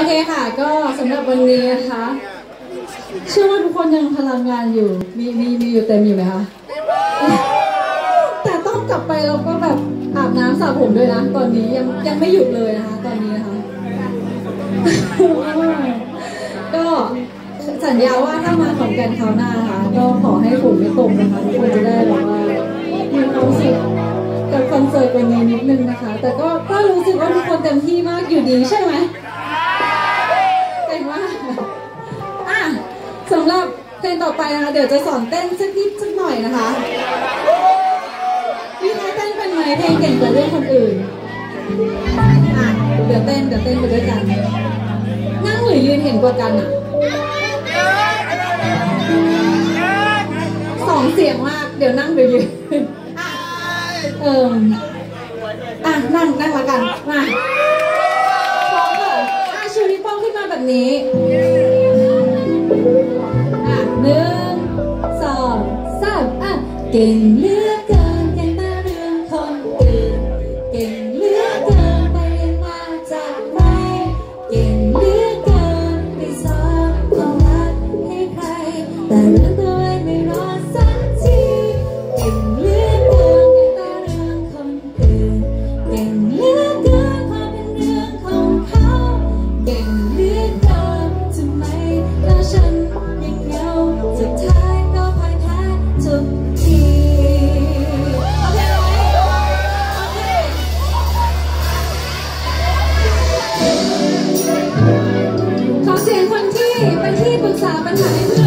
อเคค่ะ ก็สำหรับวันนี้นะคะ เชื่อว่าทุกคนยังพลังงานอยู่ มีมีมีอยู่เต็มอยู่ไหมคะ แต่ต้องกลับไปเราก็แบบอาบน้ำสระผมด้วยนะ ตอนนี้ยังยังไม่หยุดเลยนะคะ ตอนนี้นะคะ ก็สัญญาว่าถ้ามาขอนแก่นคราวหน้านะคะ ก็ขอให้ฝนไม่ตกนะคะทุกคนจะได้แบบว่ามีความสุขกับคอนเสิร์ตวันนี้นิดนึงนะคะ แต่ก็ก็รู้สึกว่าทุกคนเต็มที่มากอยู่ดีใช่ไหม ลงต่อไปนะคะ เดี๋ยวจะสอนเต้นสักนิดสักหน่อยนะคะมีใครเต้นเป็นไหมเพลงเก่งกว่าเรื่องคนอื่นอะเดี๋ยวเต้นเดี๋ยวเต้นไปด้วยกัน นั่งหรือยืนเห็นกว่ากันอะสองเสียงมากเดี๋ยวนั่งหรือยืนอะเอิมอะนั่งนั่งละกันมาพร้อมค่ะอะชูนิ้วโป้งขึ้นมาแบบนี้ เก่งเหลือเกินเก่งแต่เรื่องคนอื่นเก่งเหลือเกินไปเรียนมาจากไหนเก่งเหลือเกินไปสอนความรักให้ใครแต่ 大家好。